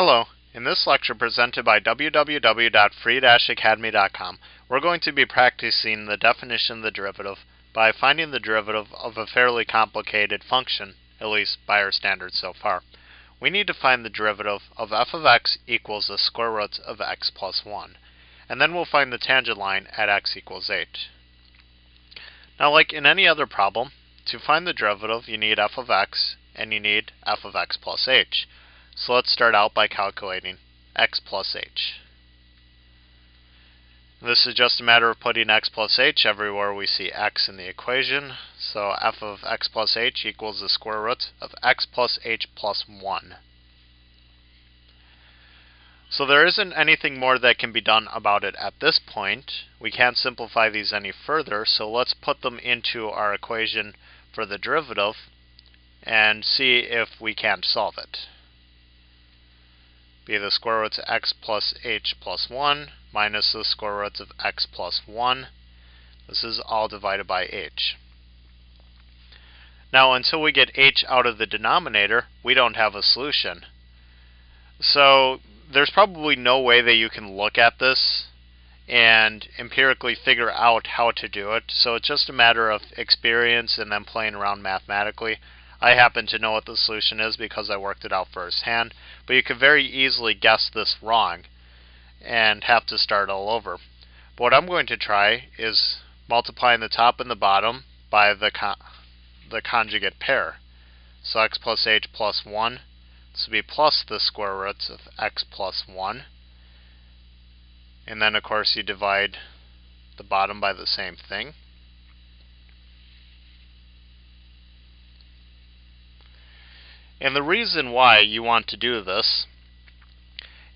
Hello. In this lecture presented by www.free-academy.com, we're going to be practicing the definition of the derivative by finding the derivative of a fairly complicated function, at least by our standards so far. We need to find the derivative of f of x equals the square root of x plus 1. And then we'll find the tangent line at x equals 8. Now like in any other problem, to find the derivative you need f of x and you need f of x plus h. So let's start out by calculating x plus h. This is just a matter of putting x plus h everywhere we see x in the equation. So f of x plus h equals the square root of x plus h plus 1. So there isn't anything more that can be done about it at this point. We can't simplify these any further, so let's put them into our equation for the derivative and see if we can't solve it be the square root of x plus h plus 1 minus the square root of x plus 1. This is all divided by h. Now, until we get h out of the denominator, we don't have a solution. So, there's probably no way that you can look at this and empirically figure out how to do it. So, it's just a matter of experience and then playing around mathematically. I happen to know what the solution is because I worked it out firsthand, but you could very easily guess this wrong and have to start all over. But what I'm going to try is multiplying the top and the bottom by the, con the conjugate pair. So x plus h plus 1, this will be plus the square root of x plus 1. And then, of course, you divide the bottom by the same thing. And the reason why you want to do this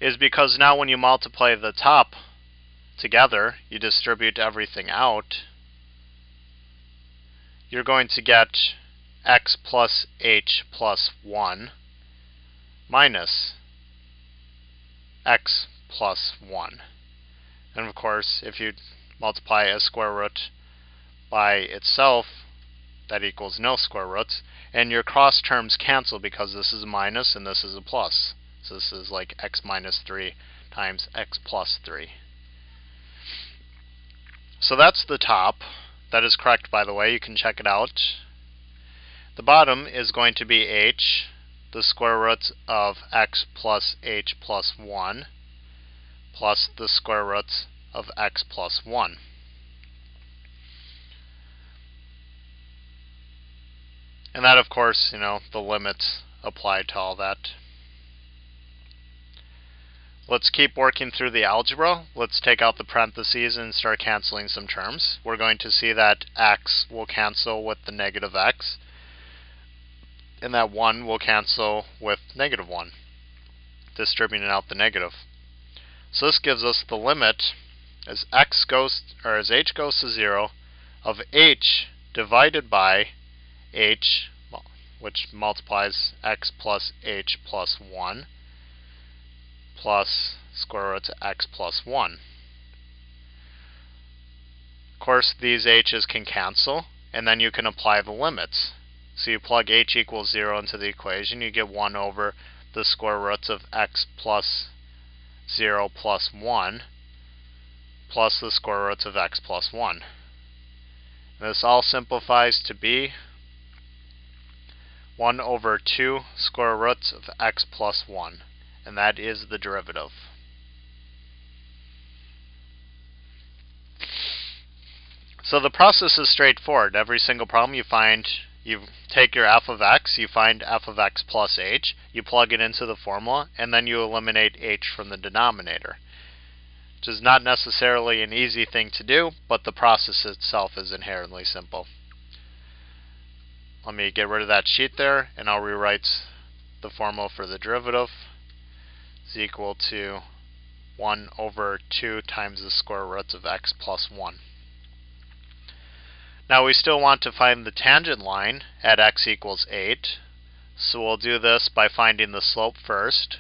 is because now when you multiply the top together, you distribute everything out, you're going to get x plus h plus 1 minus x plus 1. And of course, if you multiply a square root by itself, that equals no square roots and your cross terms cancel because this is a minus and this is a plus. So this is like x minus 3 times x plus 3. So that's the top. That is correct, by the way. You can check it out. The bottom is going to be h, the square root of x plus h plus 1, plus the square roots of x plus 1. And that, of course, you know, the limits apply to all that. Let's keep working through the algebra. Let's take out the parentheses and start canceling some terms. We're going to see that x will cancel with the negative x, and that 1 will cancel with negative 1, distributing out the negative. So this gives us the limit as x goes, or as h goes to 0, of h divided by h, which multiplies x plus h plus 1, plus square root of x plus 1. Of course, these h's can cancel, and then you can apply the limits. So you plug h equals 0 into the equation, you get 1 over the square root of x plus 0 plus 1 plus the square root of x plus 1. this all simplifies to be 1 over 2 square roots of x plus 1, and that is the derivative. So the process is straightforward. Every single problem you find, you take your f of x, you find f of x plus h, you plug it into the formula, and then you eliminate h from the denominator. Which is not necessarily an easy thing to do, but the process itself is inherently simple. Let me get rid of that sheet there, and I'll rewrite the formula for the derivative is equal to 1 over 2 times the square root of x plus 1. Now we still want to find the tangent line at x equals 8, so we'll do this by finding the slope first,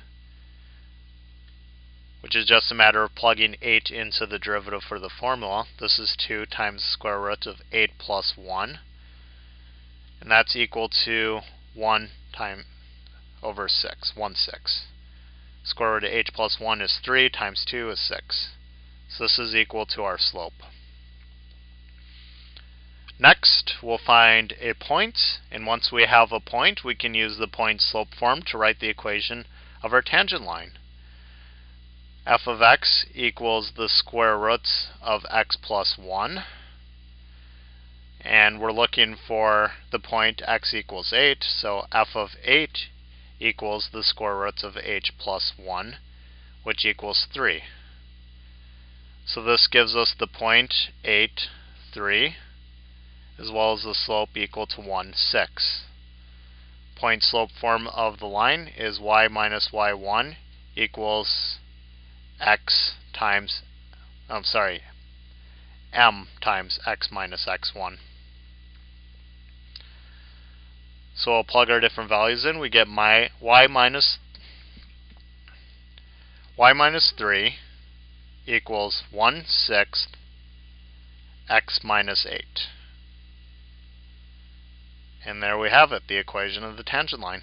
which is just a matter of plugging 8 into the derivative for the formula. This is 2 times the square root of 8 plus 1 and that's equal to 1 time over 6, 1 6. Square root of h plus 1 is 3 times 2 is 6. So this is equal to our slope. Next, we'll find a point, and once we have a point, we can use the point slope form to write the equation of our tangent line. f of x equals the square roots of x plus 1 and we're looking for the point x equals 8, so f of 8 equals the square roots of h plus 1, which equals 3. So this gives us the point 8, 3, as well as the slope equal to 1, 6. Point slope form of the line is y minus y1 equals x times, I'm sorry, m times x minus x1. So I'll plug our different values in. We get my y minus y minus 3 equals 1 sixth x minus 8. And there we have it, the equation of the tangent line.